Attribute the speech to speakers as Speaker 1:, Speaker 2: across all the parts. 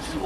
Speaker 1: 子我。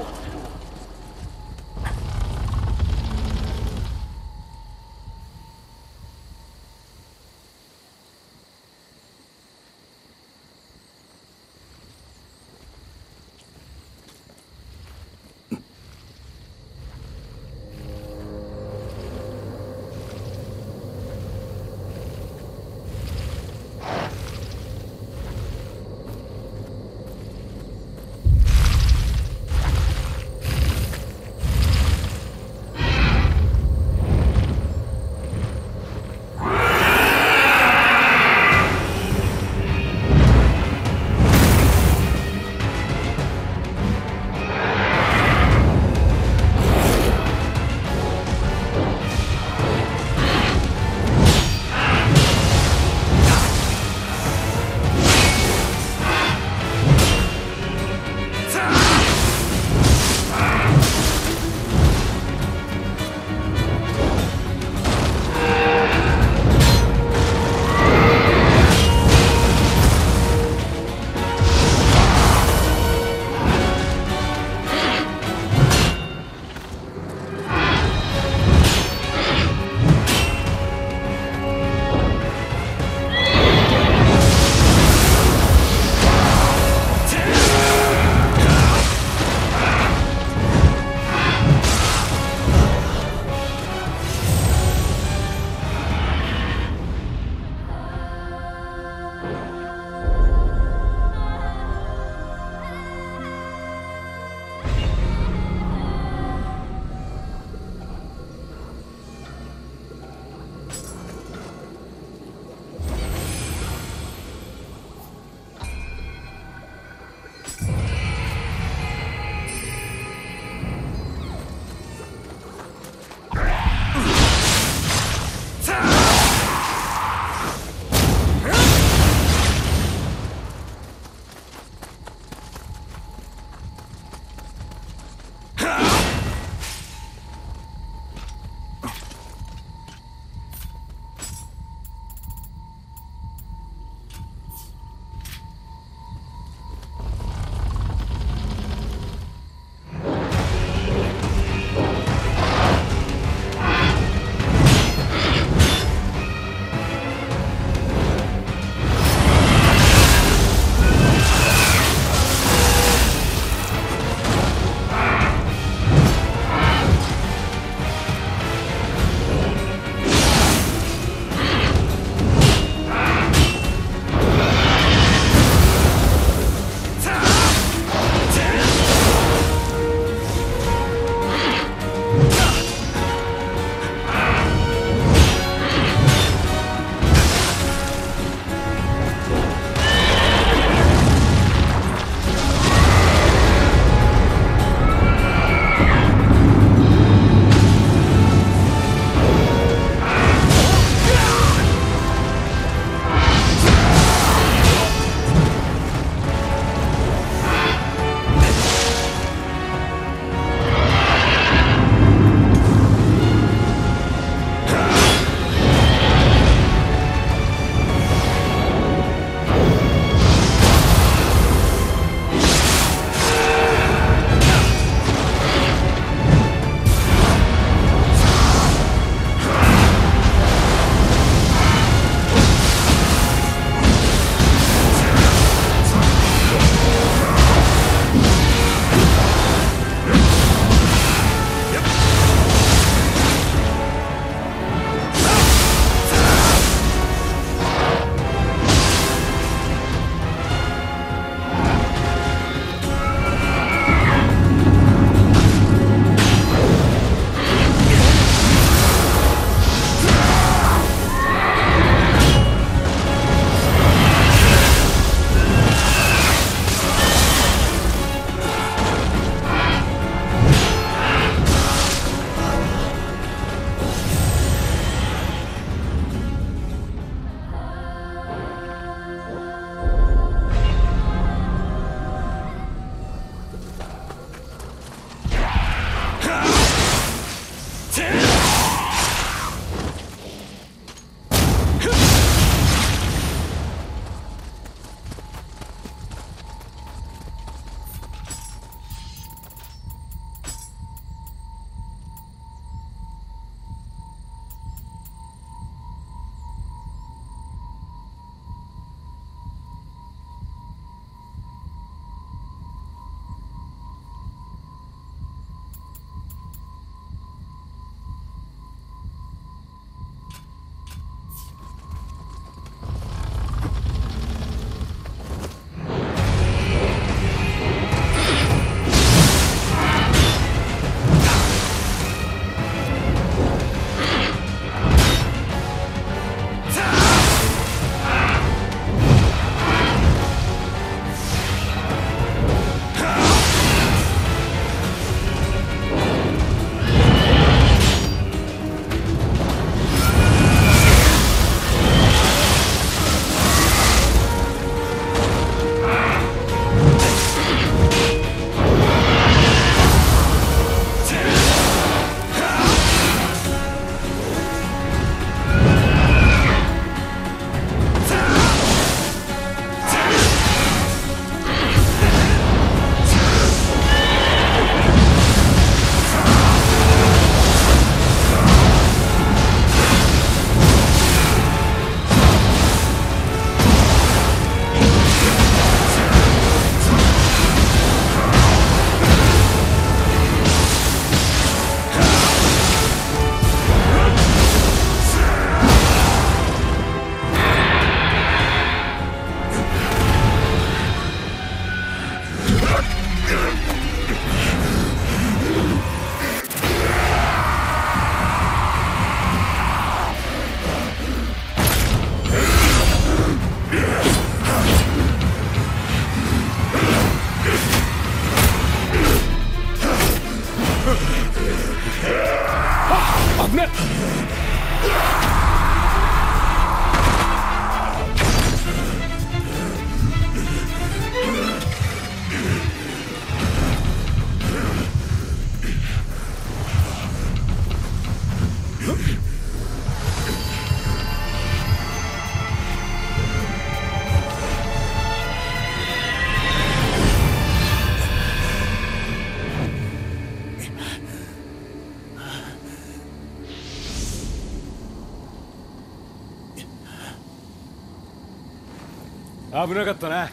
Speaker 2: 危なかったな。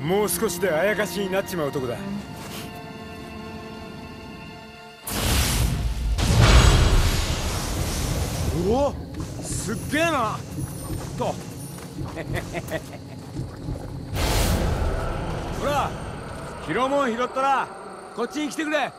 Speaker 2: もう少しであやかしになっちまうとこだ。おおすっげえな。と。ほら拾うもん拾ったらこっちに来てくれ。